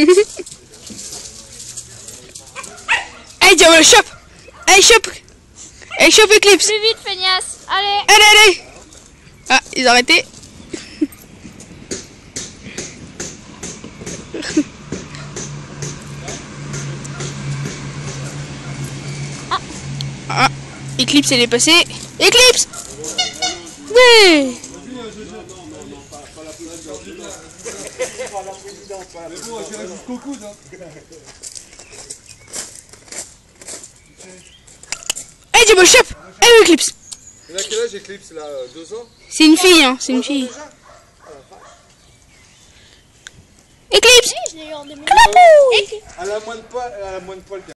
Tiens, le chope Allez, chope Allez, chope Eclipse Plus vite, feignasse. Allez. Allez, allez Ah, ils ont arrêté. Ah, Eclipse, elle est passée. Eclipse Ouais Mais bon, j'irai jusqu'au coude. Hein. Allez, tiens, le chope Allez, Eclipse Il a quel âge Eclipse là euh, Deux ans? C'est une fille, hein, c'est une fille. Eclipse Je l'ai eu en 2000. Elle a moins de poils, elle a moins de poils